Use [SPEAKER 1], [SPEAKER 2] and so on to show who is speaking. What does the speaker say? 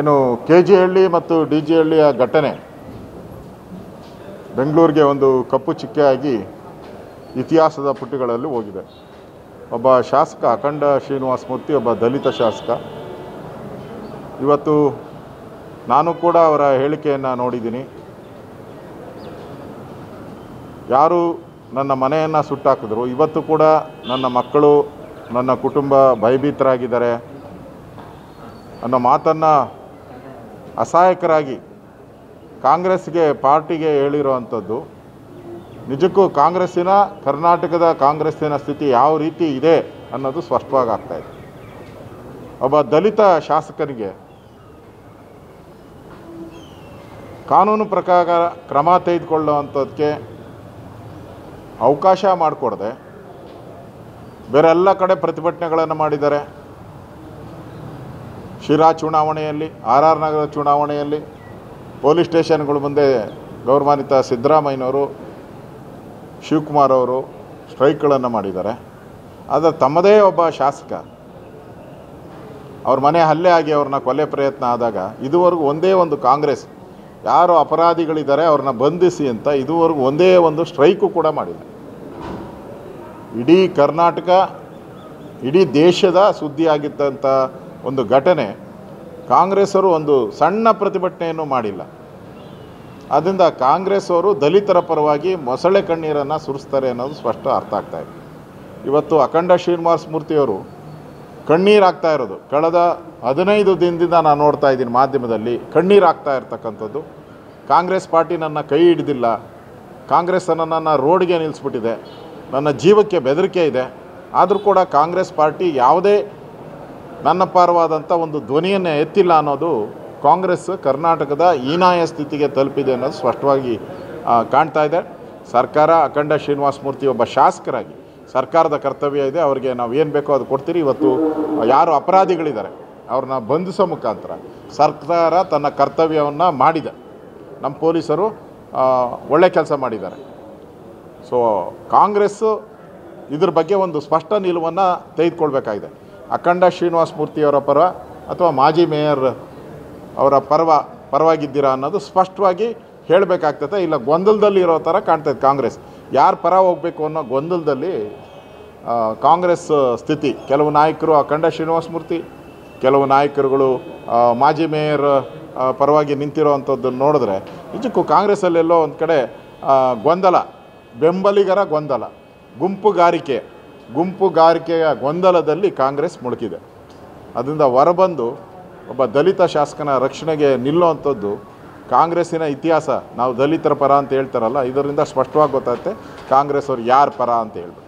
[SPEAKER 1] ಏನು K G ಹಳ್ಳಿ ಮತ್ತು ಡಿ ಜಿ ಹಳ್ಳಿಯ ಘಟನೆ ಬೆಂಗಳೂರಿಗೆ ಒಂದು ಕಪ್ಪು ಚಿಕ್ಕೆಯಾಗಿ ಇತಿಹಾಸದ ಪುಟಗಳಲ್ಲಿ ಹೋಗಿದೆ. ಒಬ್ಬ ಶಾಸಕ, ಅಖಂಡ ಶ್ರೀನಿವಾಸ ಮೂರ್ತಿ, ಒಬ್ಬ ದಲಿತ ಶಾಸಕ. ಇವತ್ತು ನಾನು ಕೂಡ ಅವರ ಹೇಳಿಕೆಯನ್ನು ನೋಡಿದ್ದೀನಿ. ಯಾರು ನನ್ನ ಮನೆಯನ್ನು ಸುಟ್ಟಾಕಿದ್ರು, ಇವತ್ತು ಕೂಡ ನನ್ನ ಮಕ್ಕಳು, ನನ್ನ ಕುಟುಂಬ ಭಯಭೀತರಾಗಿದ್ದಾರೆ ಅನ್ನೋ ಮಾತನ್ನು ಅಸಹಾಯಕರಾಗಿ ಕಾಂಗ್ರೆಸ್ಗೆ ಪಾರ್ಟಿಗೆ ಹೇಳಿರೋ ಅಂಥದ್ದು ನಿಜಕ್ಕೂ ಕಾಂಗ್ರೆಸ್ಸಿನ, ಕರ್ನಾಟಕದ ಕಾಂಗ್ರೆಸ್ಸಿನ ಸ್ಥಿತಿ ಯಾವ ರೀತಿ ಇದೆ ಅನ್ನೋದು ಸ್ಪಷ್ಟವಾಗಿ ಆಗ್ತಾ ಇದೆ. ಒಬ್ಬ ದಲಿತ ಶಾಸಕನಿಗೆ ಕಾನೂನು ಪ್ರಕಾರ ಕ್ರಮ ತೆಗೆದುಕೊಳ್ಳುವಂಥದ್ದಕ್ಕೆ ಅವಕಾಶ ಮಾಡಿಕೊಡದೆ ಬೇರೆ ಎಲ್ಲ ಕಡೆ ಪ್ರತಿಭಟನೆಗಳನ್ನು ಮಾಡಿದ್ದಾರೆ. ಶಿರಾ ಚುನಾವಣೆಯಲ್ಲಿ, ಆರ್ ಆರ್ ನಗರ ಚುನಾವಣೆಯಲ್ಲಿ ಪೊಲೀಸ್ ಸ್ಟೇಷನ್ಗಳ ಮುಂದೆ ಗೌರವಾನ್ವಿತ ಸಿದ್ದರಾಮಯ್ಯನವರು, ಶಿವಕುಮಾರ್ ಅವರು ಸ್ಟ್ರೈಕ್ಗಳನ್ನು ಮಾಡಿದ್ದಾರೆ. ಆದರೆ ತಮ್ಮದೇ ಒಬ್ಬ ಶಾಸಕ, ಅವ್ರ ಮನೆ ಹಲ್ಲೆ ಆಗಿ ಅವ್ರನ್ನ ಕೊಲೆ ಪ್ರಯತ್ನ ಆದಾಗ ಇದುವರೆಗೂ ಒಂದೇ ಒಂದು ಕಾಂಗ್ರೆಸ್, ಯಾರು ಅಪರಾಧಿಗಳಿದ್ದಾರೆ ಅವ್ರನ್ನ ಬಂಧಿಸಿ ಅಂತ ಇದುವರೆಗೂ ಒಂದೇ ಒಂದು ಸ್ಟ್ರೈಕು ಕೂಡ ಮಾಡಿಲ್ಲ. ಇಡೀ ಕರ್ನಾಟಕ, ಇಡೀ ದೇಶದ ಸುದ್ದಿಯಾಗಿದ್ದಂಥ ಒಂದು ಘಟನೆ ಕಾಂಗ್ರೆಸ್ಸರು ಒಂದು ಸಣ್ಣ ಪ್ರತಿಭಟನೆಯನ್ನು ಮಾಡಿಲ್ಲ. ಆದ್ದರಿಂದ ಕಾಂಗ್ರೆಸ್ ಅವರು ದಲಿತರ ಪರವಾಗಿ ಮೊಸಳೆ ಕಣ್ಣೀರನ್ನು ಸುರಿಸ್ತಾರೆ ಅನ್ನೋದು ಸ್ಪಷ್ಟ ಅರ್ಥ ಆಗ್ತಾ ಇದೆ. ಇವತ್ತು ಅಖಂಡ ಶ್ರೀನಿವಾಸ ಮೂರ್ತಿಯವರು ಕಣ್ಣೀರು ಆಗ್ತಾ ಇರೋದು. ಕಳೆದ ಹದಿನೈದು ದಿನದಿಂದ ನಾನು ನೋಡ್ತಾ ಇದ್ದೀನಿ ಮಾಧ್ಯಮದಲ್ಲಿ ಕಣ್ಣೀರು ಆಗ್ತಾ ಇರ್ತಕ್ಕಂಥದ್ದು. ಕಾಂಗ್ರೆಸ್ ಪಾರ್ಟಿ ನನ್ನ ಕೈ ಹಿಡಿದಿಲ್ಲ. ಕಾಂಗ್ರೆಸ್ ನನ್ನ ರೋಡ್ಗೆ ನಿಲ್ಲಿಸ್ಬಿಟ್ಟಿದೆ ನನ್ನ ಜೀವಕ್ಕೆ ಬೆದರಿಕೆ ಇದೆ. ಆದರೂ ಕೂಡ ಕಾಂಗ್ರೆಸ್ ಪಾರ್ಟಿ ಯಾವುದೇ ನನ್ನ ಪರವಾದಂಥ ಒಂದು ಧ್ವನಿಯನ್ನು ಎತ್ತಿಲ್ಲ ಅನ್ನೋದು ಕಾಂಗ್ರೆಸ್ ಕರ್ನಾಟಕದ ಹೀನಾಯ ಸ್ಥಿತಿಗೆ ತಲುಪಿದೆ ಅನ್ನೋದು ಸ್ಪಷ್ಟವಾಗಿ ಕಾಣ್ತಾ ಇದೆ. ಸರ್ಕಾರ ಅಖಂಡ ಶ್ರೀನಿವಾಸ ಮೂರ್ತಿ ಒಬ್ಬ ಶಾಸಕರಾಗಿ ಸರ್ಕಾರದ ಕರ್ತವ್ಯ ಇದೆ. ಅವರಿಗೆ ನಾವು ಏನು ಬೇಕೋ ಅದು ಕೊಡ್ತೀರಿ. ಇವತ್ತು ಯಾರು ಅಪರಾಧಿಗಳಿದ್ದಾರೆ, ಅವ್ರನ್ನ ಬಂಧಿಸೋ ಮುಖಾಂತರ ಸರ್ಕಾರ ತನ್ನ ಕರ್ತವ್ಯವನ್ನು ಮಾಡಿದೆ. ನಮ್ಮ ಪೊಲೀಸರು ಒಳ್ಳೆ ಕೆಲಸ ಮಾಡಿದ್ದಾರೆ. ಸೊ ಕಾಂಗ್ರೆಸ್ಸು ಇದ್ರ ಬಗ್ಗೆ ಒಂದು ಸ್ಪಷ್ಟ ನಿಲುವನ್ನು ತೆಗೆದುಕೊಳ್ಬೇಕಾಗಿದೆ. ಅಖಂಡ ಶ್ರೀನಿವಾಸ ಮೂರ್ತಿಯವರ ಪರ ಅಥವಾ ಮಾಜಿ ಮೇಯರ್ ಅವರ ಪರವ, ಪರವಾಗಿದ್ದೀರಾ ಅನ್ನೋದು ಸ್ಪಷ್ಟವಾಗಿ ಹೇಳಬೇಕಾಗ್ತದೆ. ಇಲ್ಲ, ಗೊಂದಲದಲ್ಲಿ ಇರೋ ಥರ ಕಾಣ್ತದೆ ಕಾಂಗ್ರೆಸ್. ಯಾರು ಪರ ಹೋಗಬೇಕು ಅನ್ನೋ ಗೊಂದಲದಲ್ಲಿ ಕಾಂಗ್ರೆಸ್ ಸ್ಥಿತಿ. ಕೆಲವು ನಾಯಕರು ಅಖಂಡ ಶ್ರೀನಿವಾಸ ಮೂರ್ತಿ, ಕೆಲವು ನಾಯಕರುಗಳು ಮಾಜಿ ಮೇಯರ್ ಪರವಾಗಿ ನಿಂತಿರೋ ನೋಡಿದ್ರೆ ನಿಜಕ್ಕೂ ಕಾಂಗ್ರೆಸ್ಸಲ್ಲೆಲ್ಲೋ ಒಂದು ಕಡೆ ಗೊಂದಲ, ಬೆಂಬಲಿಗರ ಗೊಂದಲ, ಗುಂಪುಗಾರಿಕೆ ಗುಂಪುಗಾರಿಕೆಯ ಗೊಂದಲದಲ್ಲಿ ಕಾಂಗ್ರೆಸ್ ಮುಳುಕಿದೆ ಅದರಿಂದ ಹೊರಬಂದು ಒಬ್ಬ ದಲಿತ ಶಾಸಕನ ರಕ್ಷಣೆಗೆ ನಿಲ್ಲುವಂಥದ್ದು ಕಾಂಗ್ರೆಸ್ಸಿನ ಇತಿಹಾಸ. ನಾವು ದಲಿತರ ಪರ ಅಂತ ಹೇಳ್ತಾರಲ್ಲ, ಇದರಿಂದ ಸ್ಪಷ್ಟವಾಗಿ ಗೊತ್ತಾಗುತ್ತೆ ಕಾಂಗ್ರೆಸ್ ಅವ್ರು ಯಾರ ಪರ ಅಂತ ಹೇಳ್ಬಿಟ್ಟು.